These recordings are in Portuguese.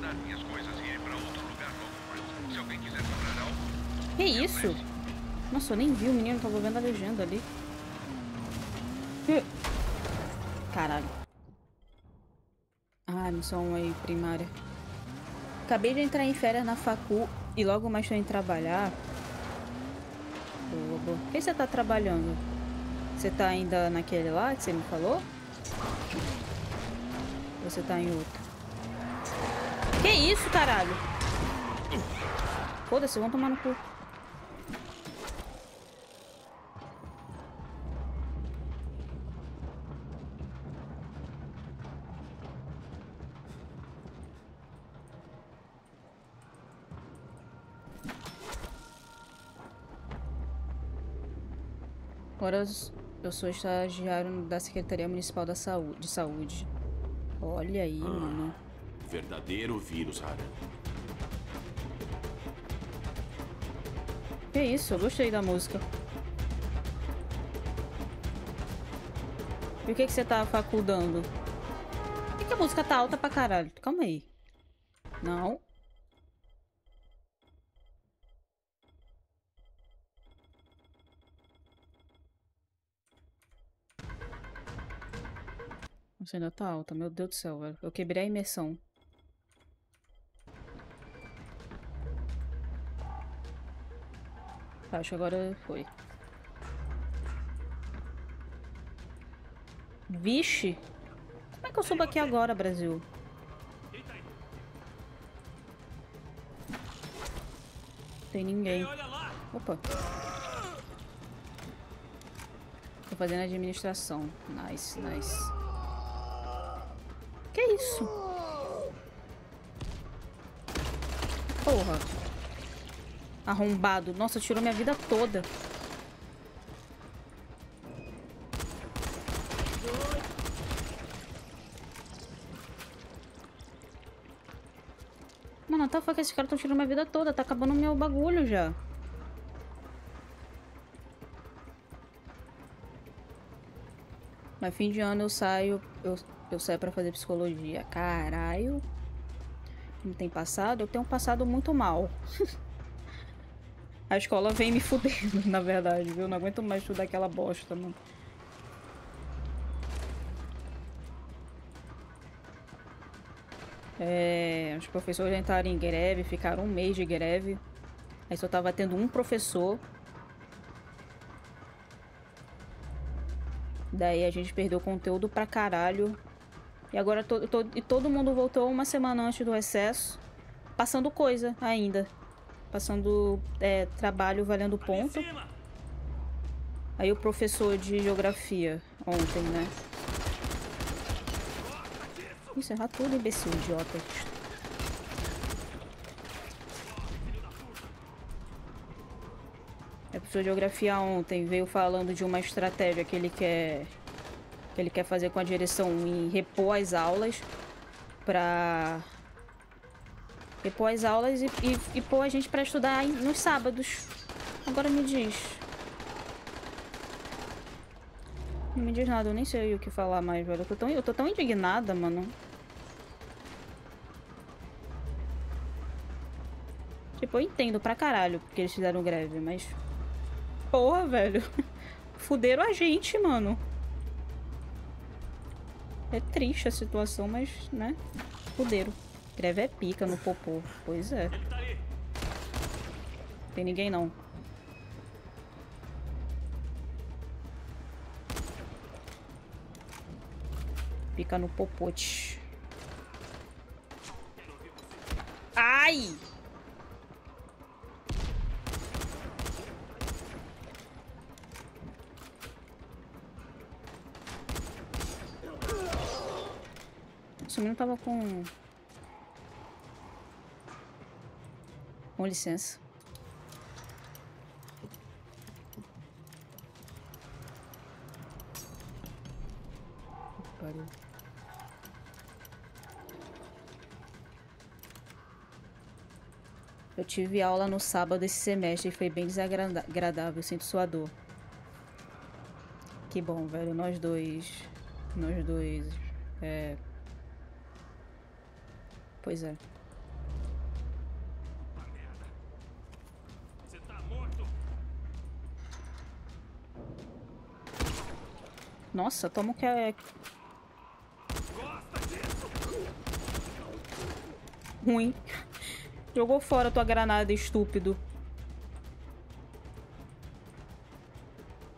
guardar minhas coisas e ir outro lugar. Se alguém quiser comprar algo, Que isso? Nossa, eu nem vi o menino, tava vendo a legenda ali. Caralho. Ah, missão aí primária. Acabei de entrar em férias na facu e logo mais tô em trabalhar. Boa, boa. O que você tá trabalhando? Você tá ainda naquele lá que você me falou? Ou você tá em outro? Que isso, caralho? Foda-se, vamos tomar no cu. Agora eu sou estagiário da Secretaria Municipal da Saúde, de Saúde. Olha aí, mano. Verdadeiro vírus, Hara. Que isso, eu gostei da música. E o que, que você tá faculdando? Por que, que a música tá alta pra caralho? Calma aí. Não. Você ainda tá alta, meu Deus do céu, velho. Eu quebrei a imersão. Acho que agora foi. Vixe! Como é que eu subo aqui agora, Brasil? Tem ninguém. Opa. Tô fazendo administração. Nice, nice. Que isso? Porra. Arrombado. Nossa, tirou minha vida toda. Mano, tá que esses caras estão tirando minha vida toda. Tá acabando meu bagulho já. Mas fim de ano eu saio. Eu, eu saio pra fazer psicologia. Caralho. Não tem passado? Eu tenho um passado muito mal. A escola vem me fudendo, na verdade, viu? Não aguento mais estudar aquela bosta, mano. É, os professores entraram em greve, ficaram um mês de greve. Aí só tava tendo um professor. Daí a gente perdeu conteúdo pra caralho. E agora to to e todo mundo voltou uma semana antes do recesso. Passando coisa ainda. Passando é, trabalho valendo ponto. Aí o professor de geografia ontem, né? Isso, errar tudo, imbecil, idiota. É, o professor de geografia ontem veio falando de uma estratégia que ele quer que ele quer fazer com a direção em repor as aulas repor as aulas e, e, e pôr a gente pra estudar nos sábados. Agora me diz. Não me diz nada, eu nem sei o que falar mais, velho. Eu tô tão, eu tô tão indignada, mano. Tipo, eu entendo pra caralho porque eles fizeram greve, mas. Porra, velho. Fuderam a gente, mano. É triste a situação, mas, né? Fuderam. Greve é pica no popô. Pois é. Tem ninguém não. Pica no popote. Ai! Esse menino tava com... Com licença. Pariu. Eu tive aula no sábado esse semestre e foi bem desagradável, sinto sua dor. Que bom, velho, nós dois. Nós dois. É. Pois é. Nossa, toma o que é... Ruim. Jogou fora tua granada, estúpido.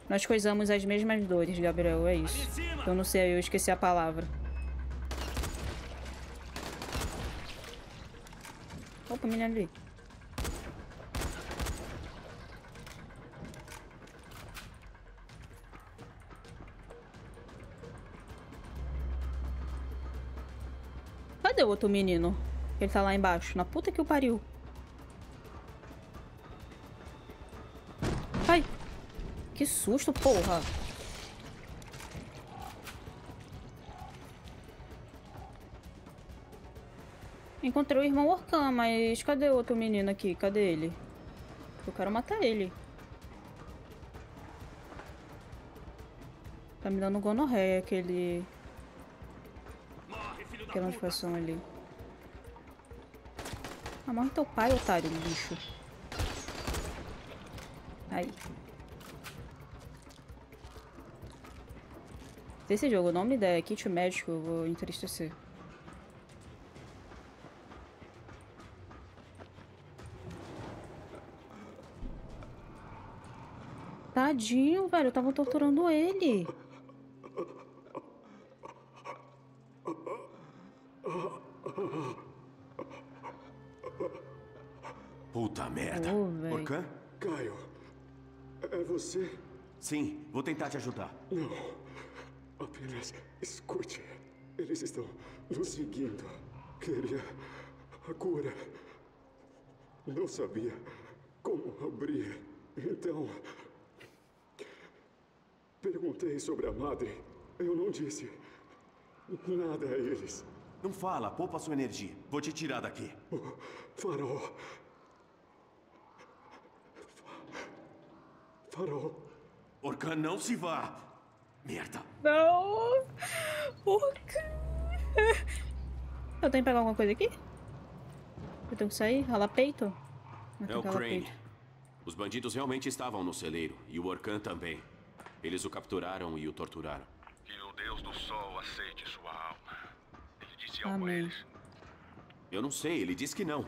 Nós coisamos as mesmas dores, Gabriel, é isso. Eu não sei, eu esqueci a palavra. Opa, menino ali. Cadê o outro menino? Ele tá lá embaixo. Na puta que o pariu. Ai! Que susto, porra! Encontrei o irmão Orkan, mas cadê o outro menino aqui? Cadê ele? Eu quero matar ele. Tá me dando gonorreia aquele... Aquela notificação ali. Ah, morre teu pai, otário, bicho. Aí. Esse jogo, o nome da kit médico, eu vou entristecer. Tadinho, velho. Eu tava torturando ele. Caio, é você? Sim, vou tentar te ajudar. Não. Apenas escute. Eles estão nos seguindo. Queria a cura. Não sabia como abrir. Então. Perguntei sobre a madre. Eu não disse nada a eles. Não fala, poupa sua energia. Vou te tirar daqui. O farol. Farol. Orkan, não se vá. Merda. Não! Quê? Eu tenho que pegar alguma coisa aqui? Eu tenho que sair? Ralar peito? É o Crane. peito. Os bandidos realmente estavam no celeiro. E o Orkan também. Eles o capturaram e o torturaram. Que o Deus do Sol aceite sua alma. Ele disse algo a Amém. eles. Eu não sei, ele disse que não.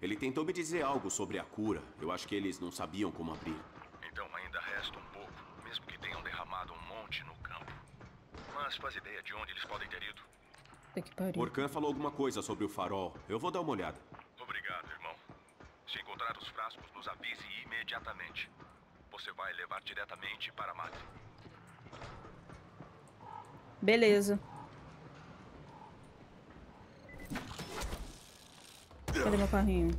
Ele tentou me dizer algo sobre a cura. Eu acho que eles não sabiam como abrir. Então ainda resta um pouco, mesmo que tenham derramado um monte no campo. Mas faz ideia de onde eles podem ter ido? Que pariu. Orkan falou alguma coisa sobre o farol. Eu vou dar uma olhada. Obrigado, irmão. Se encontrar os frascos, nos avise imediatamente. Você vai levar diretamente para a madre. Beleza. Cadê meu carrinho?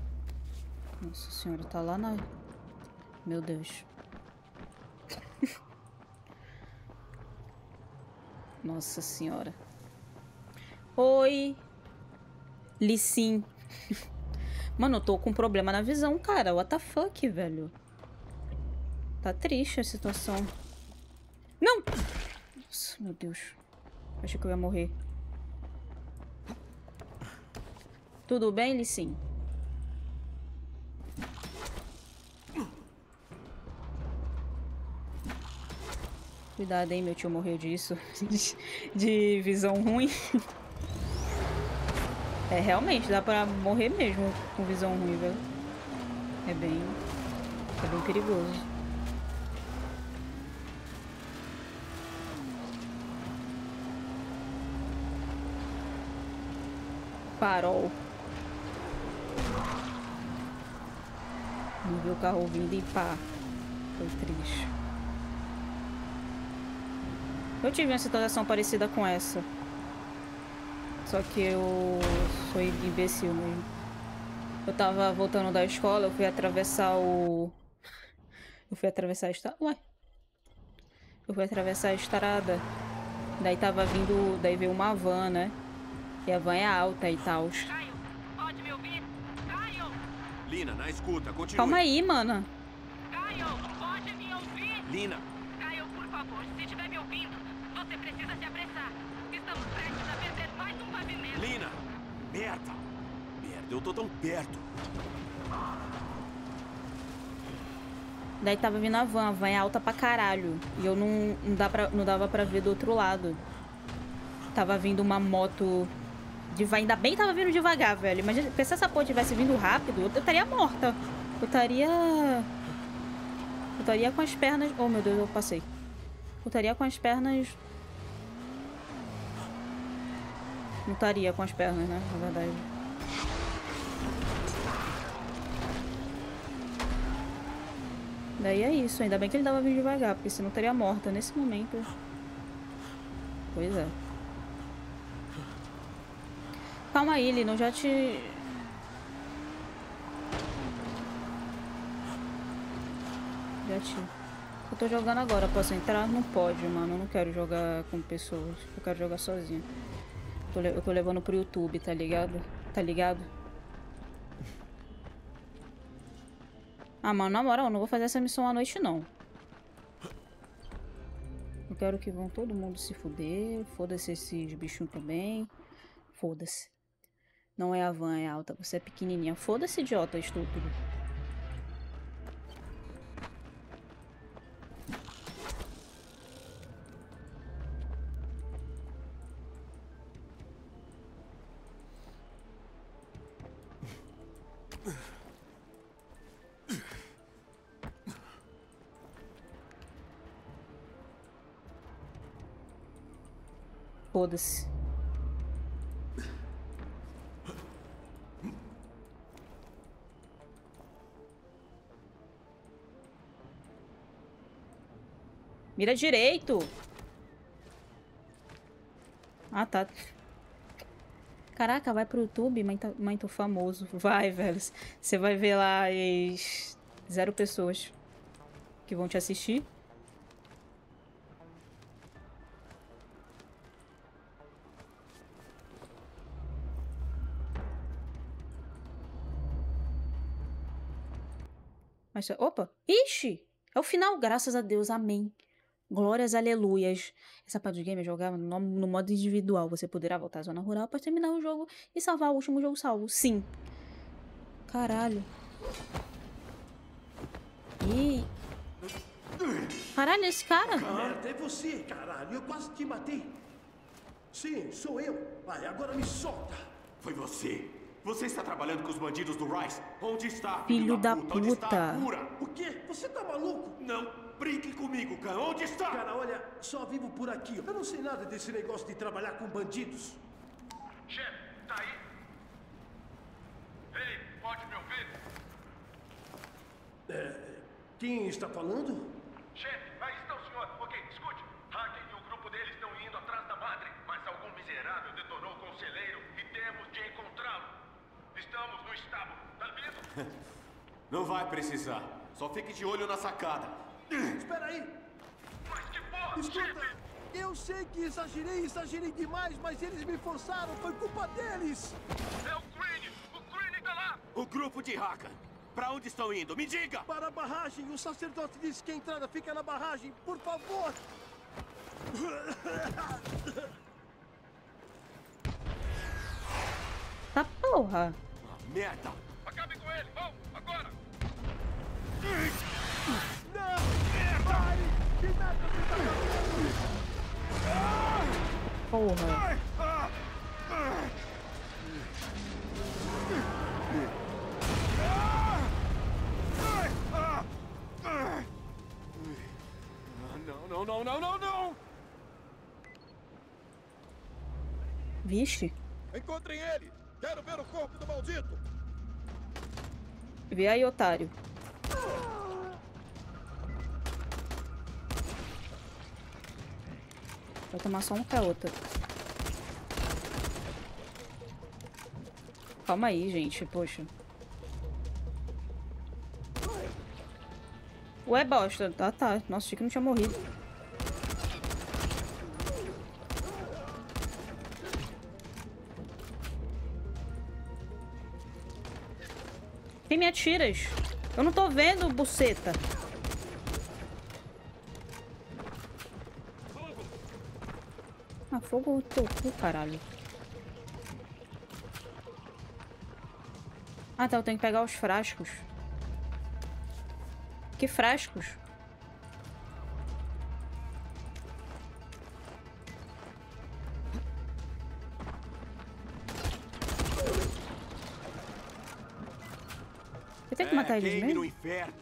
Nossa senhora, tá lá na... Meu Deus. Nossa senhora. Oi. Lissim. Mano, eu tô com problema na visão, cara. What the fuck, velho? Tá triste a situação. Não! Nossa, meu Deus. Achei que eu ia morrer. Tudo bem, Lissim? Cuidado, hein, meu tio morreu disso. De visão ruim. É, realmente, dá pra morrer mesmo com visão ruim, velho. É bem... É bem perigoso. Farol. Não vi o carro vindo e pá. Foi triste. Eu tive uma situação parecida com essa. Só que eu sou imbecil mesmo. Eu tava voltando da escola, eu fui atravessar o. Eu fui atravessar a estrada. Ué. Eu fui atravessar a estrada. Daí tava vindo. Daí veio uma van, né? E a van é alta e tal. Caio, pode me ouvir? Caio, Lina, na escuta, continue. Calma aí, mano. Caio, pode me ouvir? Lina, Caio, por favor, se estiver me ouvindo, você precisa se apressar. Estamos prestes a perder mais um pavimento. Lina! Merda! Merda, eu tô tão perto. Daí tava vindo a van, a van é alta pra caralho. E eu não, não, dá pra, não dava pra ver do outro lado. Tava vindo uma moto. De, ainda bem que tava vindo devagar, velho. Imagina, se essa porra tivesse vindo rápido, eu estaria morta. Eu estaria. Eu estaria com as pernas. Oh meu Deus, eu passei. Eu estaria com as pernas. Não estaria com as pernas, né? Na verdade. Daí é isso. Ainda bem que ele dava vindo devagar, porque senão estaria morta nesse momento. Pois é. Calma aí, Lino. Já te... Já te... Eu tô jogando agora. Posso entrar? Não pode, mano. Eu não quero jogar com pessoas. Eu quero jogar sozinho. Tô, eu tô levando pro YouTube, tá ligado? Tá ligado? Ah, mano, na moral, eu não vou fazer essa missão à noite, não. Eu quero que vão todo mundo se fuder. Foda-se esses bichinhos também. Foda-se. Não é a van, é alta. Você é pequenininha. Foda-se, idiota, estúpido. Foda-se. Mira direito. Ah, tá. Caraca, vai pro YouTube, mãe, tá, mãe tô famoso. Vai, velho. Você vai ver lá as zero pessoas que vão te assistir. Mas, opa, ixi, é o final, graças a Deus, amém. Glórias, aleluias. Essa parte de game eu jogava no, no, modo individual. Você poderá voltar à zona rural para terminar o jogo e salvar o último jogo salvo. Sim. Caralho. Ih. Caralho, esse cara. Merda, é você, caralho. Eu quase te matei. Sim, sou eu. Vai, agora me solta. Foi você. Você está trabalhando com os bandidos do Rice? Onde está? Filho da puta. Onde está a cura? O quê? Você tá maluco? Não brinque comigo, Khan. Onde está? Cara, olha, só vivo por aqui. Eu não sei nada desse negócio de trabalhar com bandidos. Chefe, tá aí? Ei, pode me ouvir? É, quem está falando? Chefe, aí está o senhor. Ok, escute. Hacken e o grupo dele estão indo atrás da madre, mas algum miserável detonou o conselheiro e temos de encontrá-lo. Estamos no estábulo, tá vendo? Não vai precisar. Só fique de olho na sacada. Espera aí! Mas que porra, Escuta! chefe! Eu sei que exagerei, exagerei demais, mas eles me forçaram, foi culpa deles! É o Crane! O Crane tá lá! O grupo de Hakan. Pra onde estão indo? Me diga! Para a barragem, o sacerdote disse que a entrada fica na barragem, por favor! Tá porra. Merda! Acabe com ele! Vamos, agora! Não! Pare! Que merda você tá fazendo? Porra. Não, não, não, não, não, não! Vixe. Encontrem ele! Quero ver o corpo do maldito! Vê aí, otário. Vai tomar só um com a outra. Calma aí, gente. Poxa. Ué, bosta. Tá, tá. Nossa, achei que não tinha morrido. Quem me atiras? Eu não tô vendo, buceta. Ah, fogo teu cu, caralho. Ah, tá. Eu tenho que pegar os frascos. Que frascos? É, eles mesmo? inferno.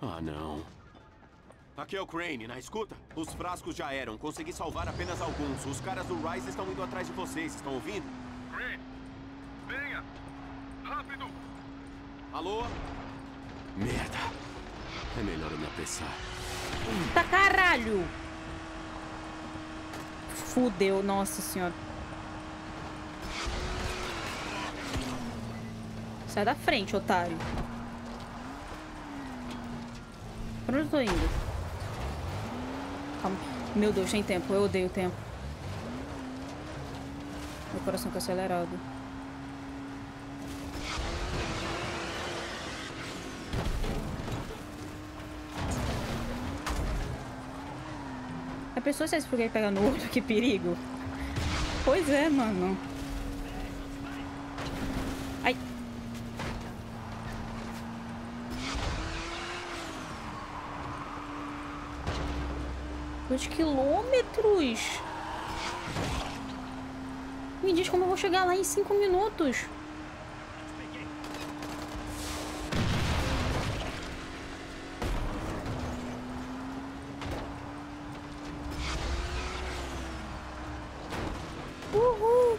Ah, não. Aqui é o Crane, na escuta? Os frascos já eram. Consegui salvar apenas alguns. Os caras do Rise estão indo atrás de vocês. Estão ouvindo? Crane, venha! Rápido! Alô? Merda. É melhor eu me apressar. Tá caralho! Fudeu, nossa senhora. Sai da frente, otário. Pra onde eu tô indo? Calma. Meu Deus, tem tempo. Eu odeio tempo. Meu coração tá acelerado. A pessoa se esse foguete pegar no outro, que perigo. Pois é, mano. 200 quilômetros. Me diz como eu vou chegar lá em cinco minutos. Uhul.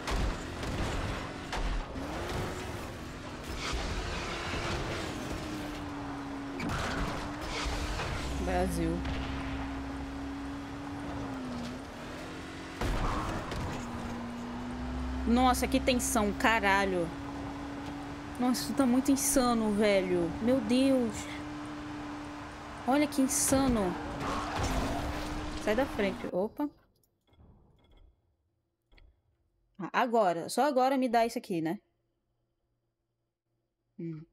Brasil. Nossa, que tensão, caralho. Nossa, isso tá muito insano, velho. Meu Deus. Olha que insano. Sai da frente. Opa. Ah, Agora, só agora me dá isso aqui, né? Hum.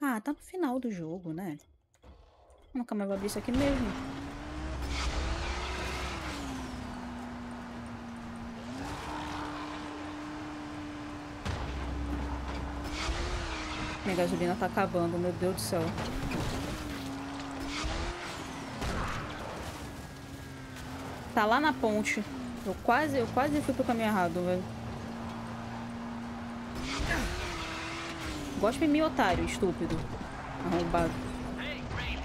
Ah, tá no final do jogo, né? Nunca mais vou abrir isso aqui mesmo. Minha gasolina tá acabando, meu Deus do céu. Tá lá na ponte. Eu quase, eu quase fui pro caminho errado, velho. Gosta em mim, otário, estúpido. Arrombado. Ei, Crane!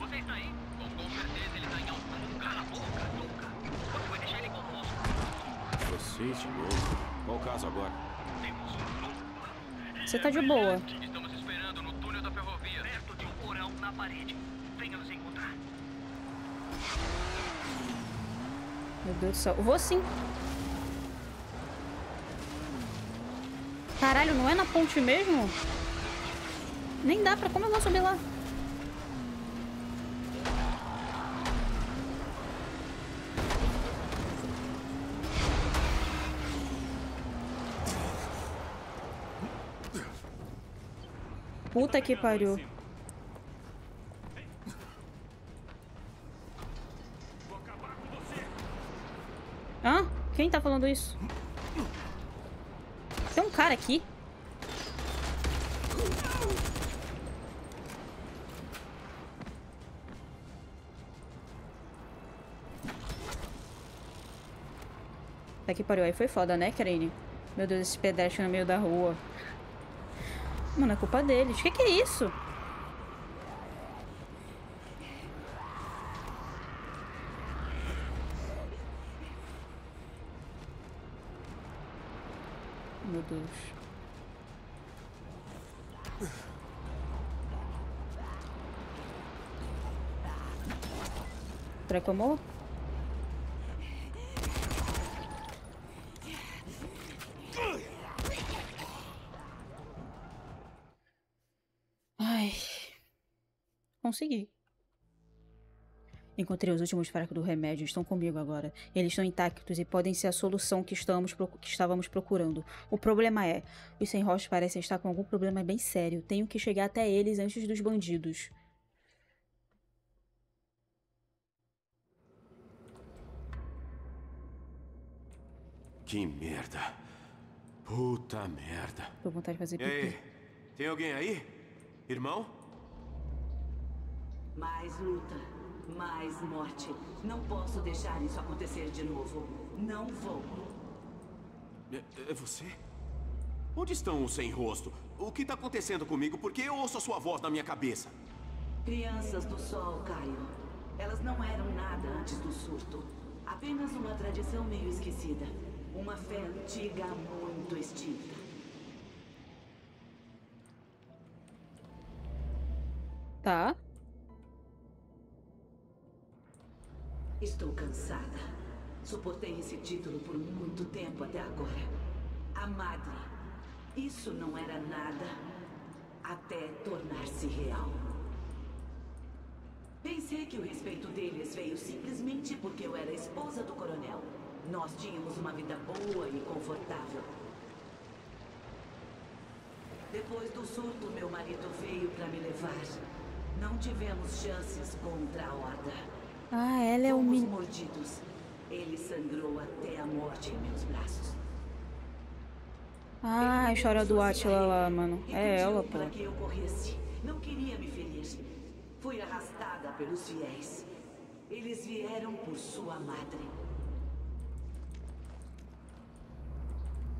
Você está aí? Com, com certeza ele está em algum lugar. Cala a boca, nunca! Você vai deixar ele conosco. Vocês de novo? Qual o caso agora? Temos um novo Você tá de boa. Parede. Venha nos encontrar. Meu Deus do céu. Vou sim. Caralho, não é na ponte mesmo? Nem dá pra... Como eu vou subir lá? Puta que pariu. Quem tá falando isso? Tem um cara aqui. Tá que pariu. Aí foi foda, né, Crane? Meu Deus, esse pedestre no meio da rua. Mano, é culpa deles. Que que é isso? Deus. Será que eu morro? Ai. Consegui. Encontrei os últimos frascos do remédio. Estão comigo agora. Eles estão intactos e podem ser a solução que, estamos, que estávamos procurando. O problema é, os sem rostos parecem estar com algum problema bem sério. Tenho que chegar até eles antes dos bandidos. Que merda. Puta merda. Tô com vontade de fazer Ei, pipi. Tem alguém aí? Irmão? Mais luta, mais morte. Não posso deixar isso acontecer de novo. Não vou. É, é você? Onde estão os sem rosto? O que está acontecendo comigo? Por que eu ouço a sua voz na minha cabeça? Crianças do Sol, Caio. Elas não eram nada antes do surto. Apenas uma tradição meio esquecida. Uma fé antiga muito extinta. Tá. Estou cansada. Suportei esse título por muito tempo até agora. A Madre. Isso não era nada até tornar-se real. Pensei que o respeito deles veio simplesmente porque eu era esposa do coronel. Nós tínhamos uma vida boa e confortável. Depois do surto, meu marido veio para me levar. Não tivemos chances contra a horda. Ah, ela é o Fomos menino. mordidos. Ele sangrou até a morte em meus braços. Ah, a história do Atila lá, mano. É ela, pô. Que eu corresse. Não queria me ferir. Fui arrastada pelos fiéis. Eles vieram por sua madre.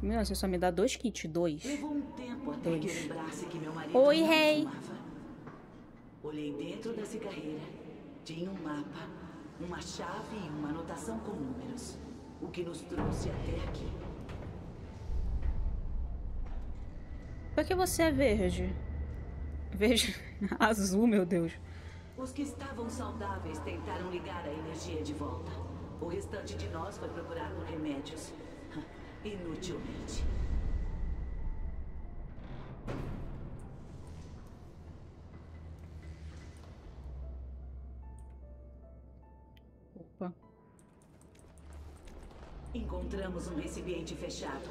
Meu, você só me dá dois kits, dois. Levou um tempo até que Dois. lembrasse que meu marido Oi, rei. Olhei dentro da cigarreira. Tinha um mapa, uma chave e uma anotação com números. O que nos trouxe até aqui. Por que você é verde? Verde. Azul, meu Deus. Os que estavam saudáveis tentaram ligar a energia de volta. O restante de nós foi procurar por remédios. Inutilmente. Encontramos um recipiente fechado.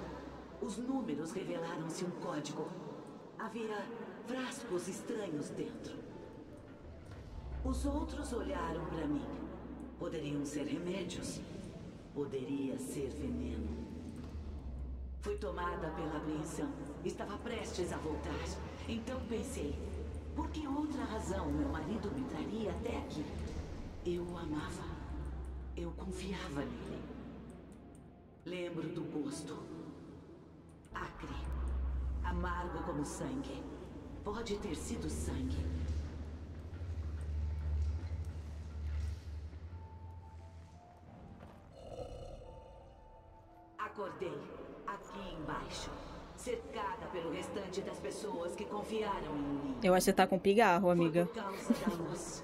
Os números revelaram-se um código. Havia frascos estranhos dentro. Os outros olharam para mim. Poderiam ser remédios. Poderia ser veneno. Fui tomada pela apreensão. Estava prestes a voltar. Então pensei, por que outra razão meu marido me traria até aqui? Eu o amava. Eu confiava nele. Lembro do gosto. Acre. Amargo como sangue. Pode ter sido sangue. Acordei aqui embaixo, cercada pelo restante das pessoas que confiaram em mim. Eu acho que você tá com pigarro, amiga. Foi por causa da luz.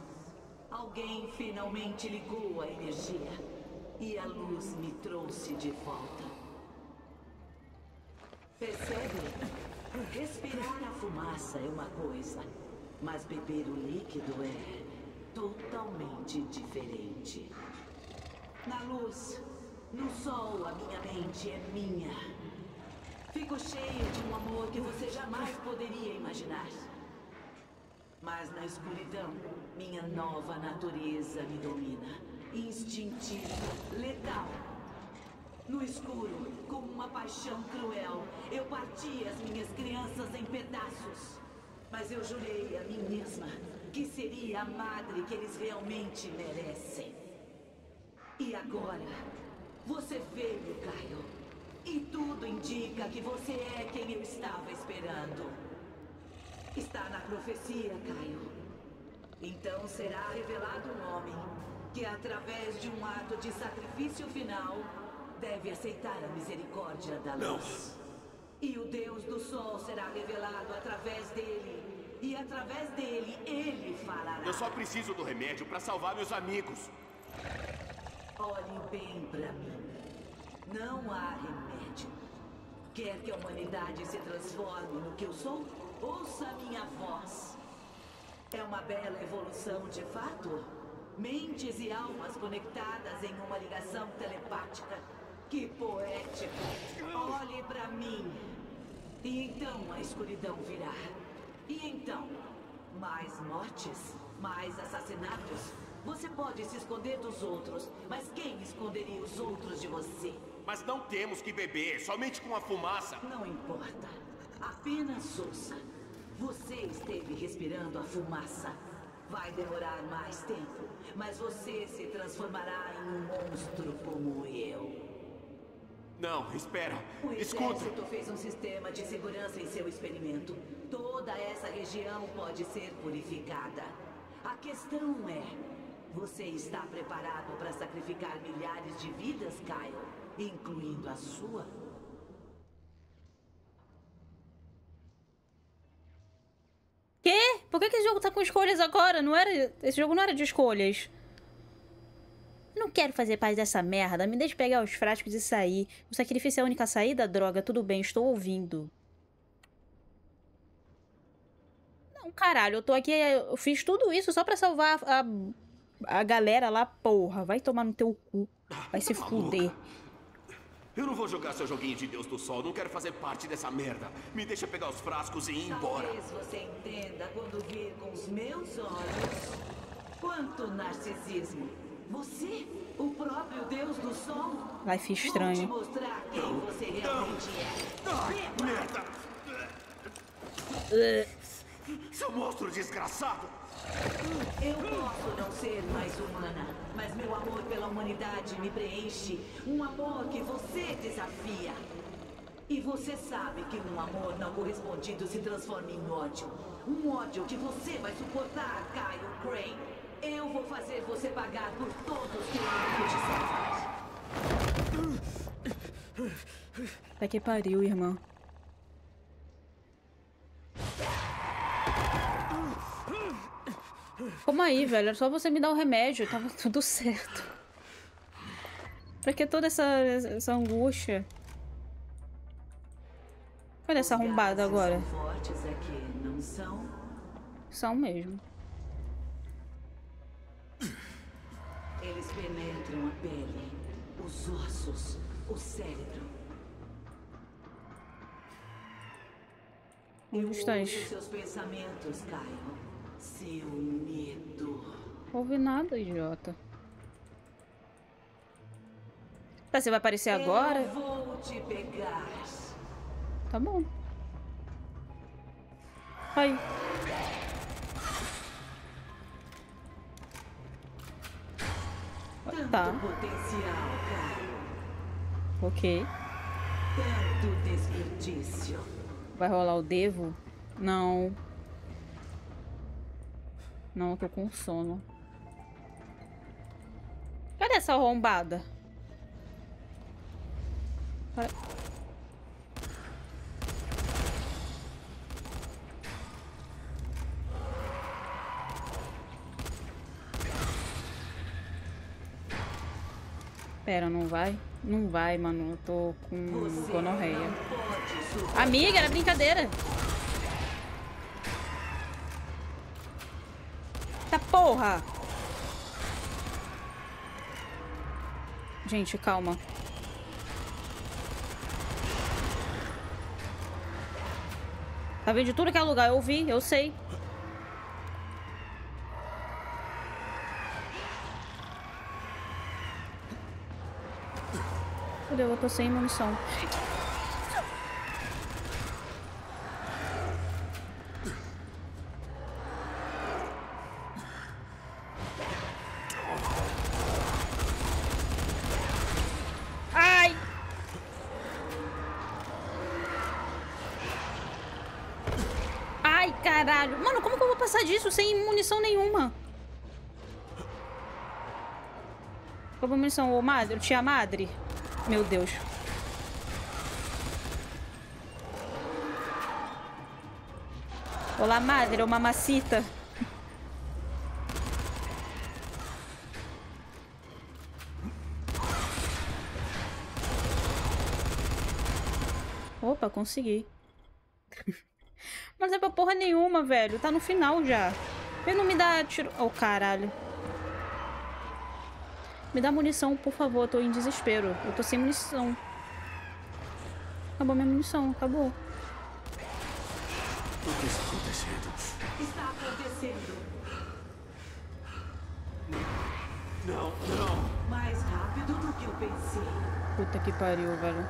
Alguém finalmente ligou a energia. E a luz me trouxe de volta. Percebe? Respirar a fumaça é uma coisa, mas beber o líquido é totalmente diferente. Na luz, no sol, a minha mente é minha. Fico cheia de um amor que você jamais poderia imaginar. Mas na escuridão, minha nova natureza me domina. Instintiva, letal. No escuro, com uma paixão cruel, eu partia as minhas crianças em pedaços. Mas eu jurei a mim mesma que seria a madre que eles realmente merecem. E agora, você veio, Caio. E tudo indica que você é quem eu estava esperando. Está na profecia, Caio. Então será revelado um homem que, através de um ato de sacrifício final, deve aceitar a misericórdia da luz. E o Deus do Sol será revelado através dele. E através dele, ele falará. Eu só preciso do remédio para salvar meus amigos. Olhe bem pra mim. Não há remédio. Quer que a humanidade se transforme no que eu sou? Ouça a minha voz. É uma bela evolução de fato. Mentes e almas conectadas em uma ligação telepática. Que poético. Olhe pra mim. E então a escuridão virá. E então, mais mortes, mais assassinatos. Você pode se esconder dos outros, mas quem esconderia os outros de você? Mas não temos que beber, somente com a fumaça. Não importa. Apenas ouça. Você esteve respirando a fumaça. Vai demorar mais tempo, mas você se transformará em um monstro como eu. Não, espera. O Escuta. exército fez um sistema de segurança em seu experimento. Toda essa região pode ser purificada. A questão é: você está preparado para sacrificar milhares de vidas, Kyle? Incluindo a sua? Quê? Por que, que esse jogo tá com escolhas agora? Não era. Esse jogo não era de escolhas. Não quero fazer parte dessa merda. Me deixe pegar os frascos e sair. O sacrifício é a única saída, droga. Tudo bem, estou ouvindo. Não, caralho, eu tô aqui. Eu fiz tudo isso só pra salvar a, a galera lá, porra. Vai tomar no teu cu. Vai se fuder. Eu não vou jogar seu joguinho de Deus do Sol. Não quero fazer parte dessa merda. Me deixa pegar os frascos e ir embora. Talvez você entenda quando vir com os meus olhos. Quanto narcisismo. Você, o próprio Deus do Sol. Life Vou te estranho. mostrar quem você realmente é. Ah, merda! Seu monstro desgraçado! Eu posso não ser mais humana, mas meu amor pela humanidade me preenche. Um amor que você desafia. E você sabe que um amor não correspondido se transforma em ódio. Um ódio que você vai suportar, Kyle Crane. Eu vou fazer você pagar por todos que eu te. Até que pariu, irmã. Como aí, velho? Era só você me dar o remédio, tava tudo certo. Pra que toda essa, essa angústia? Olha essa arrombada agora. São fortes aqui, não são? São mesmo. Eles penetram a pele, os ossos, o cérebro. Um instante. seus pensamentos, Caio. Seu medo. Ouvi nada, idiota. Tá, você vai aparecer agora? Eu vou te pegar. Tá bom. Ai. Tanto Tá. potencial, Caio. Ok. Tanto desperdício. Vai rolar o Devo? Não. Não, eu tô com sono. Cadê essa arrombada? Pera, não vai? Não vai, mano. Eu tô com gonorreia. Amiga, era brincadeira. Porra! Gente, calma. Tá vendo de tudo que é lugar? Eu ouvi, eu sei. Cadê? Eu tô sem munição. Ai! Ai, caralho. Mano, como que eu vou passar disso sem munição nenhuma? Acabou a munição, ô madre, tia madre. Meu Deus. Olá, madre, é uma mamacita. Opa, consegui. Mas não é pra porra nenhuma, velho. Tá no final já. Ele não me dá tiro... Oh, caralho. Me dá munição, por favor. Eu tô em desespero. Eu tô sem munição. Acabou minha munição. Acabou. O que está acontecendo? Está acontecendo. Não, não. Mais rápido do que eu pensei. Puta que pariu, velho.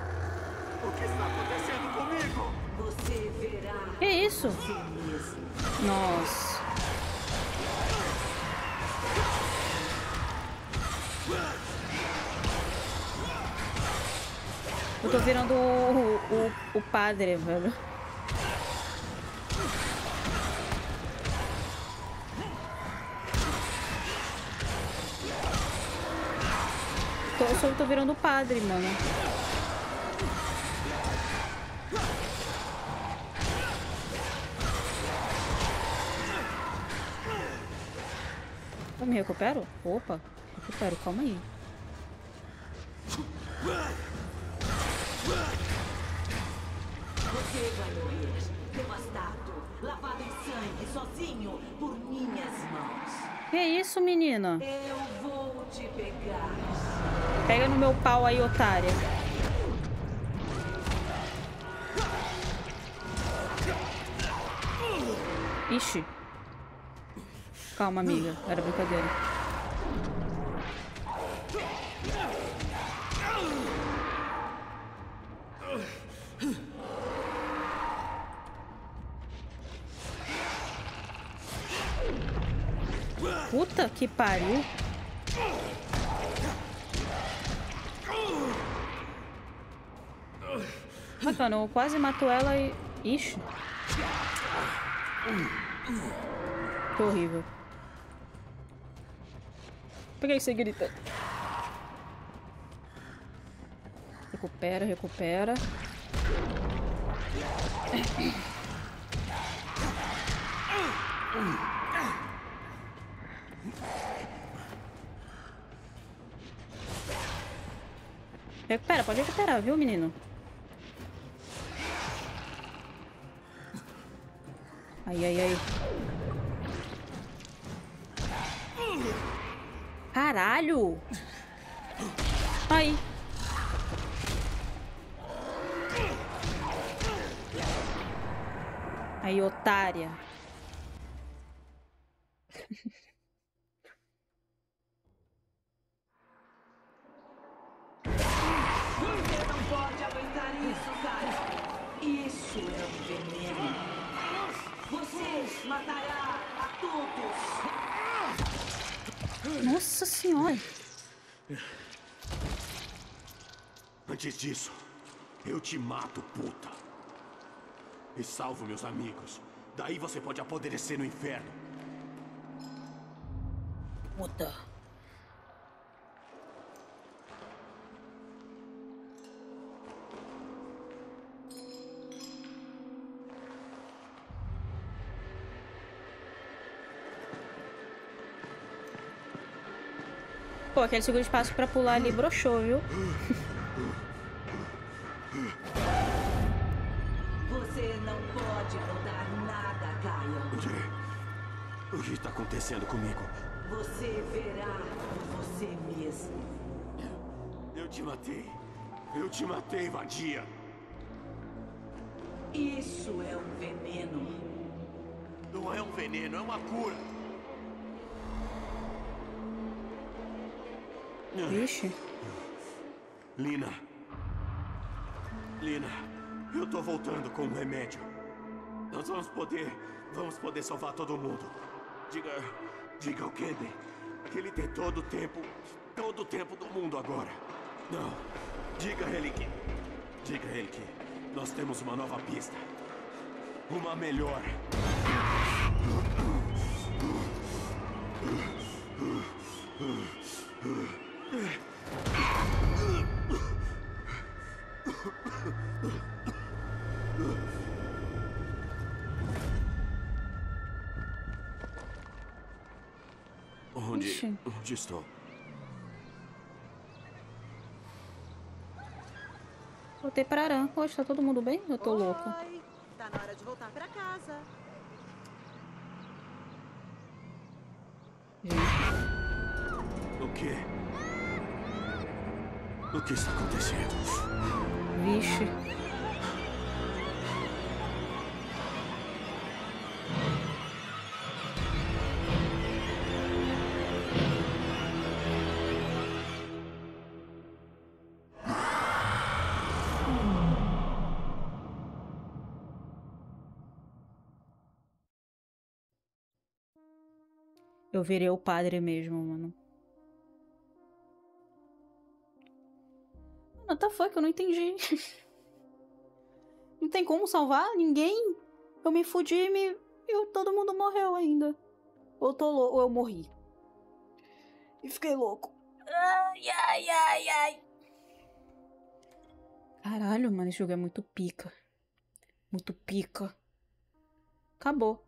O que está acontecendo isso? Nossa. Eu tô virando o, o, o padre, velho. Tô, eu só tô virando o padre, mano. Me recupero? Opa, recupero, calma aí. Você vai morrer devastado, lavado em sangue, sozinho, por minhas mãos. Que isso, menina? Eu vou te pegar. Pega no meu pau aí, otária. Ixi. Calma, amiga. Era brincadeira. Puta que pariu. Bacana, eu quase mato ela e. Ixi. Que horrível. Que você grita? Recupera, recupera. Recupera, pode recuperar, viu, menino? Ai, ai, ai. Caralho! Aí. Aí, otária. Você não pode aguentar isso, cara. Isso é um veneno. Você matará a todos. Nossa senhora. Antes disso, eu te mato, puta. E salvo meus amigos. Daí você pode apodrecer no inferno. Puta. Aquele segundo espaço pra pular ali broxou, viu? Você não pode mudar nada, Caio. O que? O que está acontecendo comigo? Você verá por você mesmo. Eu te matei. Eu te matei, vadia. Isso é um veneno. Não é um veneno, é uma cura. Vixe. Lina. Lina, eu tô voltando com um remédio. Nós vamos poder. Vamos poder salvar todo mundo. Diga. Diga ao Candy que ele tem todo o tempo. Todo o tempo do mundo agora. Não. Diga a ele que. Diga a ele que nós temos uma nova pista. Uma melhor. Onde estou? Voltei pra Aran. Poxa, tá todo mundo bem? Eu tô louco. Oi, tá na hora de voltar pra casa. O quê? O que está acontecendo? Vixe. Eu virei o padre mesmo, mano. What the fuck? Eu não entendi. não tem como salvar ninguém? Eu me fudi e me... eu, todo mundo morreu ainda. Ou, tô ou eu morri. E fiquei louco. Ai, ai, ai, ai. Caralho, mano, esse jogo é muito pica. Muito pica. Acabou.